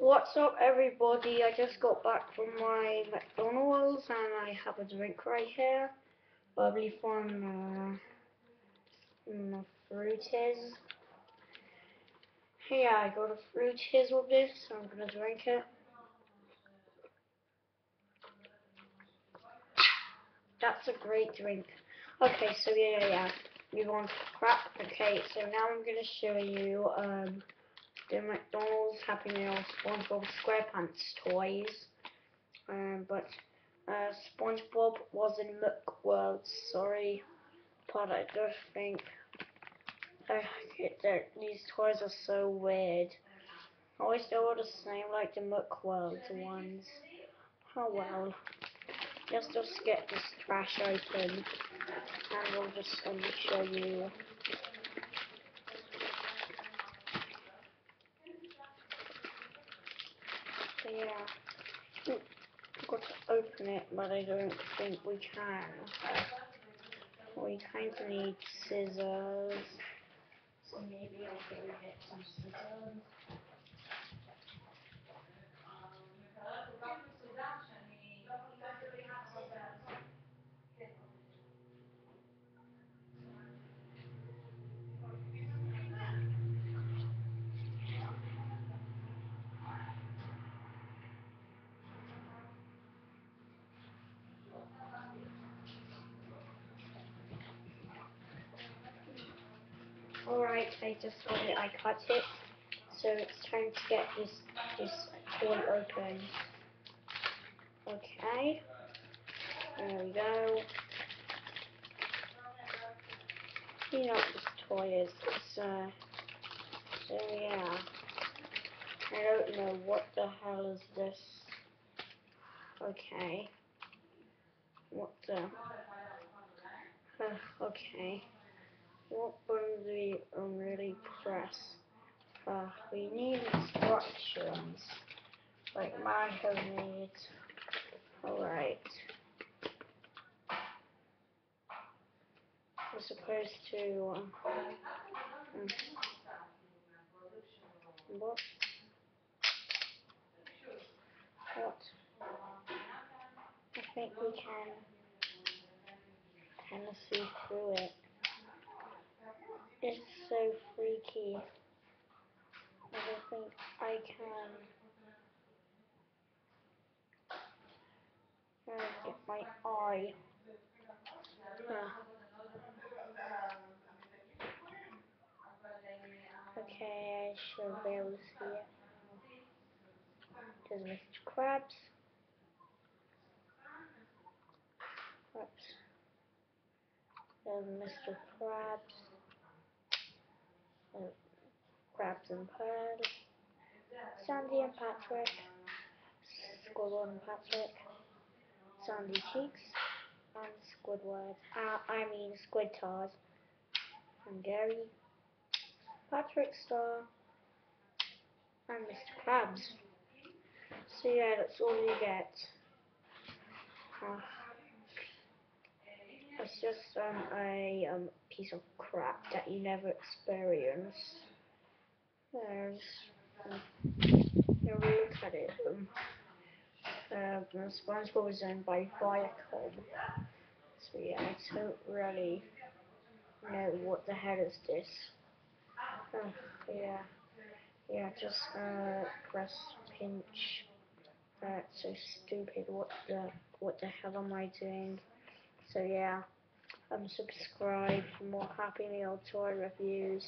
What's up, everybody? I just got back from my McDonald's and I have a drink right here. Bubbly from uh, mm, Fruities. Yeah, I got a Fruities with this, so I'm gonna drink it. That's a great drink. Okay, so yeah, yeah, yeah. Move on to crap. Okay, so now I'm gonna show you um the McDonald's Happy Meal SpongeBob SquarePants toys. Um, but uh, SpongeBob was in McWorld, sorry, but I just think uh, these toys are so weird. I always they were the same like the McWorld ones. Oh well. Let's just get this trash open and we'll just um, show you Yeah, I've got to open it, but I don't think we can. We kind of need scissors. So maybe I can get some scissors. Alright, I just got it, I cut it. So it's time to get this this toy open. Okay. There we go. You know what this toy is. It's uh so yeah. I don't know what the hell is this. Okay. What the okay. What button do we really press? Uh, we need instructions. Like my homemade. Alright. We're supposed to. Um, what? What? I think we can kind of see through it. It's so freaky. I don't think I can. Get my eye. Uh. Okay, I should be able to see it. There's Mr. Crabs. Krabs. There's Mr. Krabs and Pearl, Sandy and Patrick, Squidward and Patrick, Sandy Cheeks, and Squidward. Uh, I mean Squid Tars, and Gary, Patrick Star, and Mr. Krabs. So yeah, that's all you get. Uh, it's just um, a um, piece of crap that you never experience. There's, um, here we look at it. Um, uh, SpongeBob was owned by Viacom. So yeah, I don't really know what the hell is this. Oh, yeah, yeah, just uh, press pinch. That's so stupid. What the what the hell am I doing? So yeah, um, subscribe for more Happy Meal toy reviews.